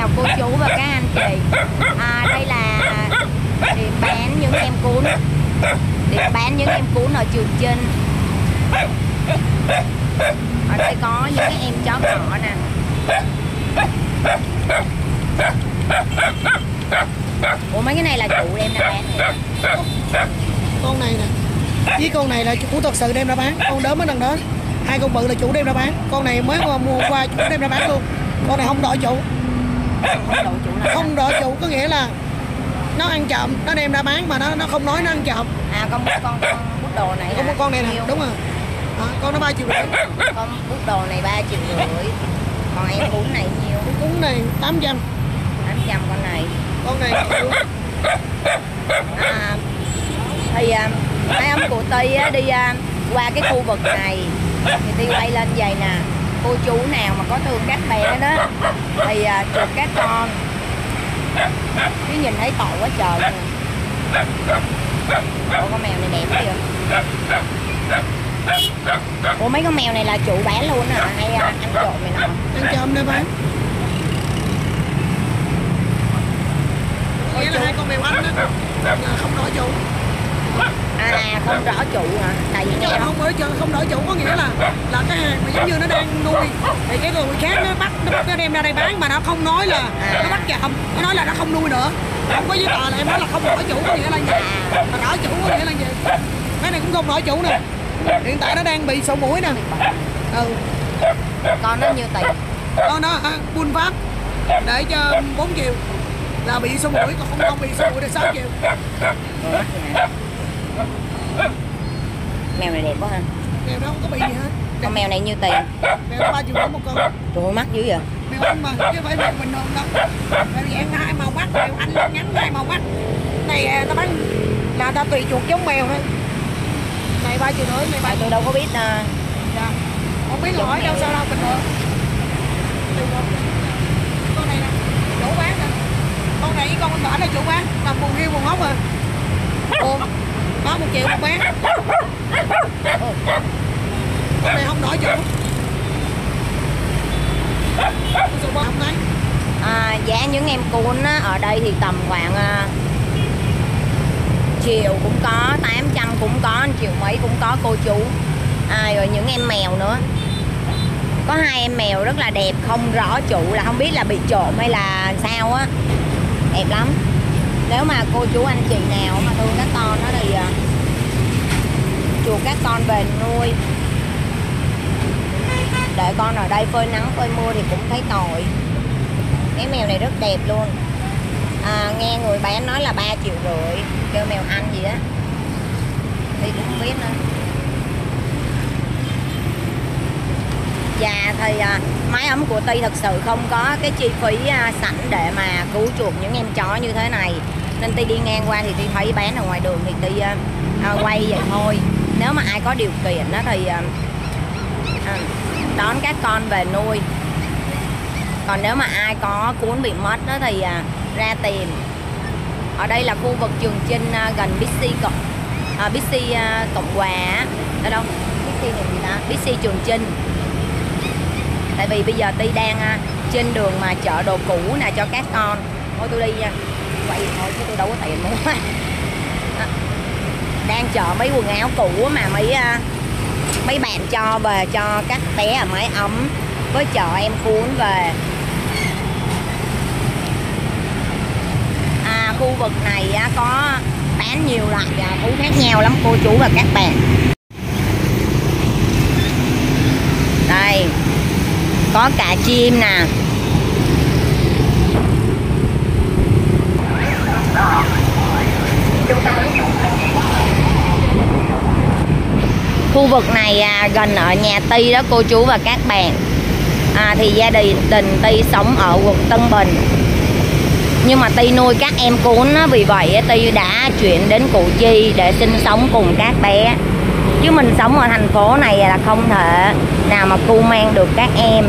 chào cô chú và các anh chị. À, Đây là điểm bán những em cuốn. Điểm bán những em cuốn ở Trường Chinh. Ở đây có những cái em chó cỏ nè. Ủa mấy cái này là chủ đem ra bán hả? con này nè. Với con này là chủ thật sự đem ra bán. Con đớm ở đằng đó. Hai con bự là chủ đem ra bán. Con này mới mua qua chủ đem ra bán luôn. Con này không đổi chủ. Không độ chủ có nghĩa là nó ăn trộm nó đem ra bán mà nó nó không nói nó ăn trộm. À con con con bút đồ này con con này nè đúng rồi. Đó, con nó ba triệu rưỡi. Con bút đồ này 3 triệu rưỡi. Còn em cuốn này nhiêu? cúng này 800 800 con này. Con này à, thì à, mấy ấm của Ti đi à, qua cái khu vực này. Thì Ti quay lên vậy nè cô chú nào mà có thương các bé đó thì à, chuột các con. Chứ nhìn thấy tội quá trời Ủa con mèo này đẹp kìa Ủa mấy con mèo này là chủ bán luôn hả? Hay à, ăn trộm này nọ? Ăn trộm để bán. Có nghĩa là hai con mèo anh đó không đổi chủ à, à không rõ chủ hả? Tại vì nghe không đổi chủ không đổi chủ có nghĩa là là cái hàng mà giống như nó đang nuôi. Thì cái người khác nó bắt nó bắt nó đem ra đây bán mà nó không nói là nó bắt trộm nó nói là nó không nuôi nữa. Không có giấy tờ là em nói là không đổi chủ có nghĩa là gì. Mà đổi chủ có nghĩa là gì? Cái này cũng không đổi chủ nè. Hiện tại nó đang bị sổ mũi nè. Ừ. Con nó như tiền? Con hả? Buôn pháp để cho 4 triệu. Là bị sổ mũi còn không không bị sổ mũi để 6 triệu. Hả? Mèo này đẹp quá ha. Mèo nó không có bị gì hết. Con mèo này như tiền? Mèo ba triệu rưỡi một con. Trời ơi, mắc dữ vậy? Mèo anh mà chứ phải mèo bình thường đâu. Mèo dạng hai màu mắt mèo anh ngắn hai màu mắt này à, ta bán là ta tùy chuột giống mèo thôi. Này ba triệu rưỡi này ba tôi đâu có biết à, dạ. không biết hỏi đâu sao đâu bình thường con này nè chủ bán nè con này với con bên bển là chủ bán làm buồn hiu buồn hốc à Ồ, có một bán, một bé con này không đổi chủ không à, giá những em cuốn á, ở đây thì tầm khoảng à, triệu cũng có 800 cũng có triệu mấy cũng có cô chú. À, rồi những em mèo nữa. Có hai em mèo rất là đẹp không rõ chủ là không biết là bị trộm hay là sao á. Đẹp lắm. Nếu mà cô chú anh chị nào mà thương các con đó thì à, chuột các con về nuôi. Để con ở đây phơi nắng phơi mưa thì cũng thấy tội. Cái mèo này rất đẹp luôn. À, nghe người bán nói là 3 triệu rưỡi kêu mèo ăn gì á. Thì cũng không biết nữa. Dạ thì à, máy ấm của Ti thật sự không có cái chi phí à, sẵn để mà cứu chuộc những em chó như thế này. Nên Ti đi ngang qua thì Ti thấy bán ở ngoài đường thì Ti à, à quay vậy thôi. Nếu mà ai có điều kiện đó thì à, đón các con về nuôi Còn nếu mà ai có cuốn bị mất đó thì à, ra tìm Ở đây là khu vực Trường trinh à, gần Bixi Cộng à, Bixi à, Cộng Hòa. Ở đâu? Bixi là gì ta? Bixi Trường trinh tại vì bây giờ ti đang à, trên đường mà chợ đồ cũ nè cho các con thôi tôi đi nha vậy thôi chứ tôi đâu có tiền mua đang chợ mấy quần áo cũ mà mấy à, mấy bạn cho về cho các bé ở máy ấm với chợ em cuốn về. À khu vực này có bán nhiều loại à, thú khác nhau lắm cô chú và các bạn. Đây có cả chim nè. Khu vực này à, gần ở nhà Ti đó cô chú và các bạn. À, thì gia đình đình Ti sống ở quận Tân Bình. Nhưng mà Ti nuôi các em cún á, vì vậy Ti đã chuyển đến Củ Chi để sinh sống cùng các bé. Chứ mình sống ở thành phố này là không thể nào mà cu mang được các em.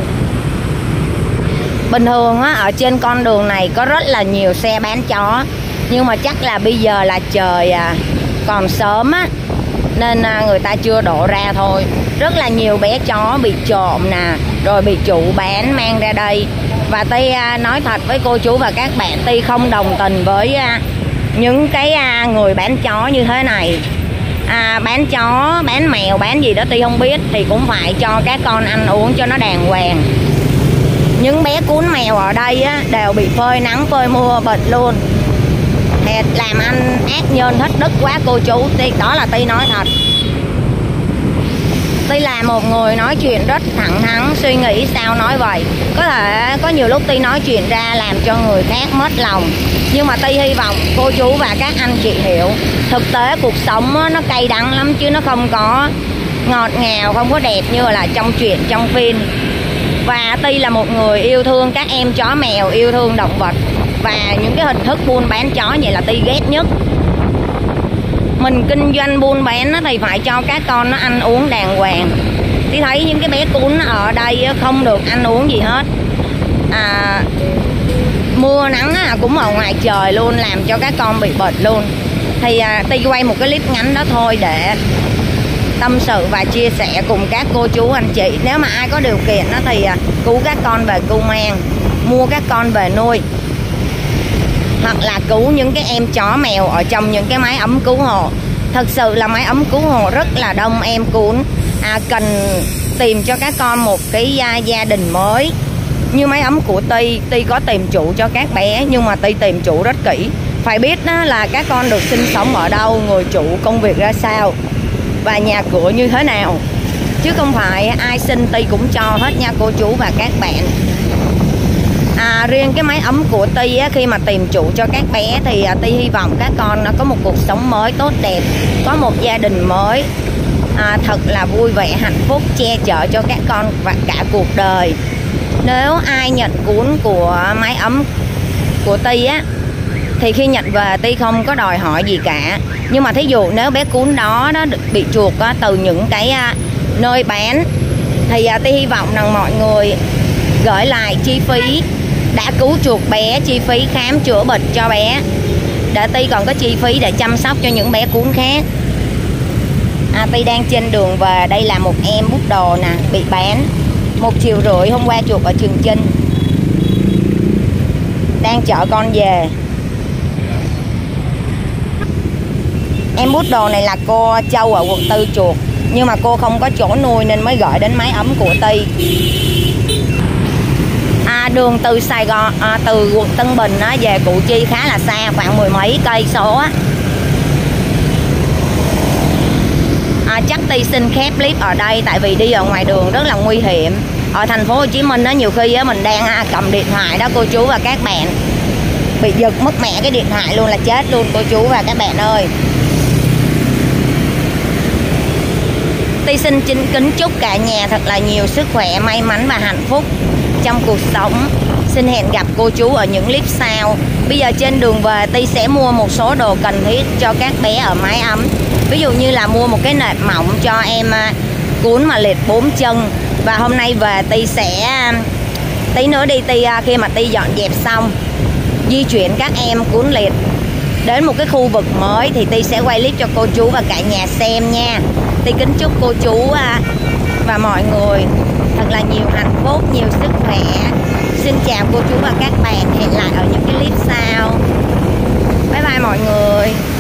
Bình thường á ở trên con đường này có rất là nhiều xe bán chó. Nhưng mà chắc là bây giờ là trời à, còn sớm á nên à, người ta chưa đổ ra thôi. Rất là nhiều bé chó bị trộm nè rồi bị chủ bán mang ra đây. Và Ti à, nói thật với cô chú và các bạn Ti không đồng tình với à, những cái người bán chó như thế này. À, bán chó bán mèo bán gì đó Ti không biết thì cũng phải cho các con ăn uống cho nó đàng hoàng. Những bé cuốn mèo ở đây á, đều bị phơi nắng phơi mưa bệnh luôn thì làm anh ác nhân hết đức quá, cô chú Ti đó là Ti nói thật. Ti là một người nói chuyện rất thẳng thắn, suy nghĩ sao nói vậy. Có thể có nhiều lúc Ti nói chuyện ra làm cho người khác mất lòng. Nhưng mà Ti hy vọng cô chú và các anh chị hiểu. Thực tế cuộc sống nó cay đắng lắm chứ nó không có ngọt ngào, không có đẹp như là trong chuyện, trong phim. Và Ti là một người yêu thương các em chó mèo, yêu thương động vật và những cái hình thức buôn bán chó vậy là Ti ghét nhất. Mình kinh doanh buôn bán thì phải cho các con nó ăn uống đàng hoàng. Thì thấy những cái bé cún ở đây không được ăn uống gì hết. À, mưa nắng cũng ở ngoài trời luôn làm cho các con bị bệnh luôn. Thì à, Ti quay một cái clip ngắn đó thôi để tâm sự và chia sẻ cùng các cô chú anh chị. Nếu mà ai có điều kiện đó thì à, cứu các con về cưu mang mua các con về nuôi hoặc là cứu những cái em chó mèo ở trong những cái máy ấm cứu hộ. Thật sự là máy ấm cứu hộ rất là đông em cún à, cần tìm cho các con một cái gia, gia đình mới. Như máy ấm của Ti Ti có tìm chủ cho các bé nhưng mà Ti tìm chủ rất kỹ. Phải biết đó là các con được sinh sống ở đâu người chủ công việc ra sao và nhà cửa như thế nào. Chứ không phải ai xin Ti cũng cho hết nha cô chú và các bạn à, riêng cái máy ấm của Ti á, khi mà tìm chủ cho các bé thì à, Ti hy vọng các con nó có một cuộc sống mới tốt đẹp có một gia đình mới. À, thật là vui vẻ hạnh phúc che chở cho các con và cả cuộc đời. Nếu ai nhận cuốn của máy ấm của Ti á thì khi nhận về Ti không có đòi hỏi gì cả. Nhưng mà thí dụ nếu bé cuốn đó nó bị chuột á, từ những cái à, nơi bán thì à, Ti hy vọng rằng mọi người gửi lại chi phí đã cứu chuột bé chi phí khám chữa bệnh cho bé. Để Ti còn có chi phí để chăm sóc cho những bé cuốn khác. À, Ti đang trên đường về đây là một em bút đồ nè bị bán một triệu rưỡi hôm qua chuột ở Trường Chinh. Đang chở con về. Em bút đồ này là cô Châu ở quận Tư chuột nhưng mà cô không có chỗ nuôi nên mới gọi đến máy ấm của Ti đường từ Sài Gòn à, từ quận Tân Bình á, về Củ Chi khá là xa khoảng mười mấy cây số á. À, chắc Ti xin khép clip ở đây tại vì đi ở ngoài đường rất là nguy hiểm. Ở thành phố Hồ Chí Minh đó nhiều khi á, mình đang à, cầm điện thoại đó cô chú và các bạn. Bị giật mất mẹ cái điện thoại luôn là chết luôn cô chú và các bạn ơi. Ti xin chính kính chúc cả nhà thật là nhiều sức khỏe, may mắn và hạnh phúc trong cuộc sống. Xin hẹn gặp cô chú ở những clip sau. Bây giờ trên đường về, Ti sẽ mua một số đồ cần thiết cho các bé ở mái ấm. Ví dụ như là mua một cái nệm mỏng cho em à, cuốn mà liệt bốn chân. Và hôm nay về, Ti sẽ à, tí nữa đi, Ti à, khi mà Ti dọn dẹp xong, di chuyển các em cuốn liệt đến một cái khu vực mới thì Ti sẽ quay clip cho cô chú và cả nhà xem nha Ti kính chúc cô chú và mọi người thật là nhiều hạnh phúc, nhiều sức khỏe. Xin chào cô chú và các bạn Hẹn lại ở những cái clip sau. Bye bye mọi người.